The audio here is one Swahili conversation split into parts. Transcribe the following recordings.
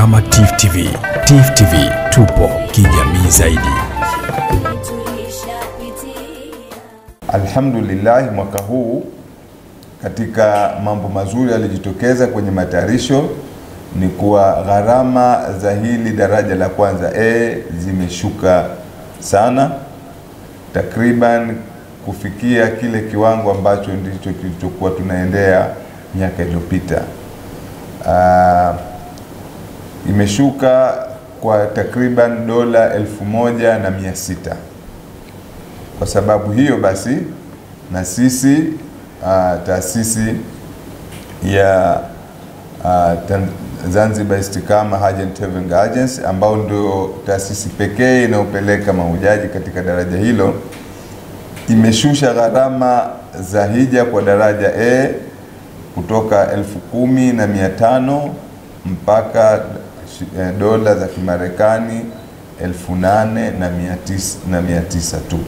kama Tifu TV. Tifu TV tupo kijamii zaidi. Alhamdulillah, mwaka huu katika mambo mazuri yalijitokeza kwenye matayarisho ni kuwa gharama za hili daraja la kwanza e, zimeshuka sana, takriban kufikia kile kiwango ambacho ndicho kilichokuwa tunaendea miaka iliyopita. Ah, imeshuka kwa takriban dola elfu moja na mia sita. Kwa sababu hiyo basi na sisi uh, taasisi ya uh, Zanzibar Istikama Hajj and Travel Agency ambao ndio taasisi pekee inayopeleka mahujaji katika daraja hilo imeshusha gharama za hija kwa daraja A kutoka elfu kumi na mia tano mpaka dola za Kimarekani elfu nane na mia tisa, na mia tisa tu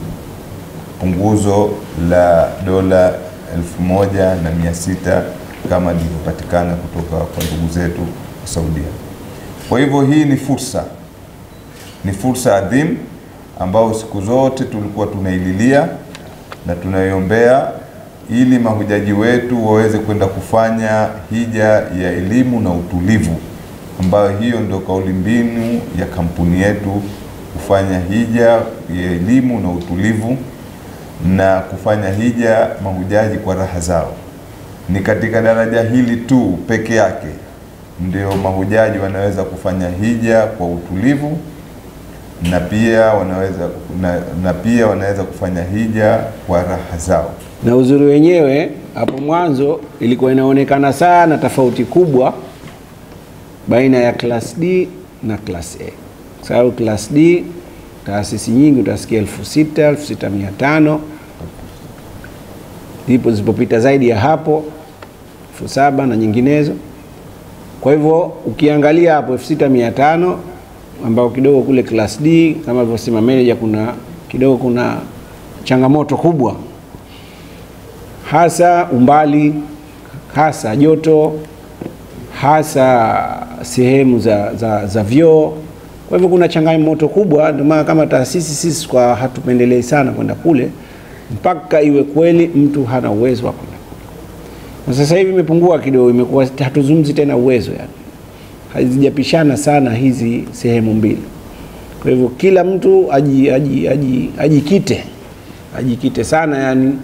punguzo la dola elfu moja na mia sita kama lilivyopatikana kutoka kwa ndugu zetu wa Saudia. Kwa hivyo hii ni fursa, ni fursa adhimu ambayo siku zote tulikuwa tunaililia na tunaiombea ili mahujaji wetu waweze kwenda kufanya hija ya elimu na utulivu, ambayo hiyo ndio kauli mbinu ya kampuni yetu, kufanya hija ya elimu na utulivu na kufanya hija mahujaji kwa raha zao. Ni katika daraja hili tu peke yake ndio mahujaji wanaweza kufanya hija kwa utulivu na pia wanaweza na, na pia wanaweza kufanya hija kwa raha zao. na uzuri wenyewe hapo mwanzo ilikuwa inaonekana sana tofauti kubwa baina ya class D na class A, kwa sababu class D taasisi nyingi utasikia elfu sita elfu sita mia tano. Zipo zilipopita zaidi ya hapo elfu saba na nyinginezo. Kwa hivyo ukiangalia hapo elfu sita mia tano ambao kidogo kule class D kama alivyosema manager, kuna kidogo kuna changamoto kubwa. Hasa umbali, hasa joto, hasa sehemu za, za, za vyoo. Kwa hivyo kuna changamoto kubwa, ndio maana kama taasisi sisi kwa hatupendelei sana kwenda kule mpaka iwe kweli mtu hana uwezo wa kwenda kule. Na sasa hivi imepungua kidogo, imekuwa hatuzungumzi tena uwezo, yani hazijapishana sana hizi sehemu mbili. Kwa hivyo kila mtu aji, aji, aji, ajikite ajikite sana yani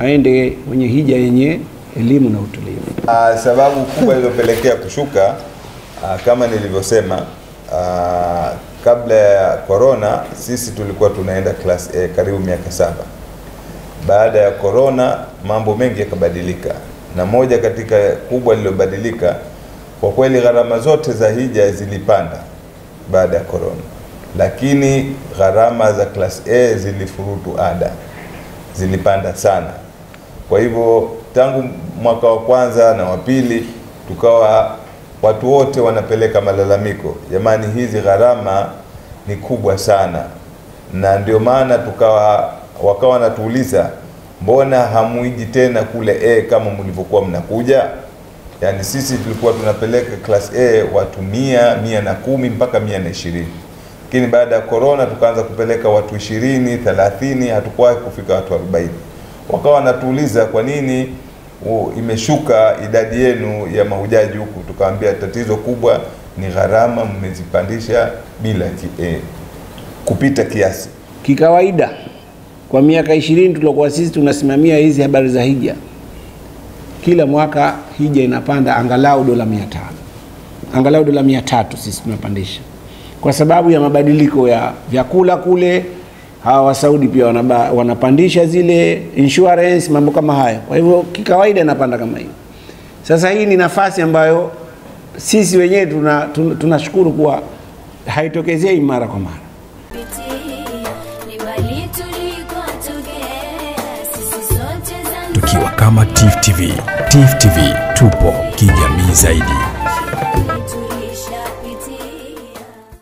aende kwenye hija yenye elimu na utulivu. Uh, sababu kubwa iliyopelekea kushuka kama nilivyosema uh, kabla ya corona sisi tulikuwa tunaenda class A karibu miaka saba. Baada ya corona mambo mengi yakabadilika, na moja katika kubwa lililobadilika kwa kweli, gharama zote za hija zilipanda baada ya corona, lakini gharama za class A zilifurutu ada, zilipanda sana. Kwa hivyo tangu mwaka wa kwanza na wa pili tukawa watu wote wanapeleka malalamiko, jamani, hizi gharama ni kubwa sana, na ndio maana tukawa wakawa wanatuuliza mbona hamuiji tena kule A kama mlivyokuwa mnakuja? yani sisi tulikuwa tunapeleka class A watu mia, mia na kumi mpaka mia na ishirini lakini baada ya korona tukaanza kupeleka watu ishirini, thelathini, hatukuwahi kufika watu arobaini. Wakawa wanatuuliza kwa nini imeshuka idadi yenu ya mahujaji huku. tukawambia tatizo kubwa ni gharama mmezipandisha bila ki, eh, kupita kiasi. Kikawaida kwa miaka ishirini tuliokuwa sisi tunasimamia hizi habari za hija, kila mwaka hija inapanda angalau dola mia tano angalau dola mia tatu sisi tunapandisha kwa sababu ya mabadiliko ya vyakula kule. Hawa Wasaudi pia wanaba, wanapandisha zile insurance, mambo kama hayo. Kwa hivyo kikawaida inapanda kama hiyo. Sasa hii ni nafasi ambayo sisi wenyewe tunashukuru tuna, tuna kuwa haitokezei mara kwa mara. Tukiwa kama TIFF TV. TIFF TV tupo kijamii zaidi.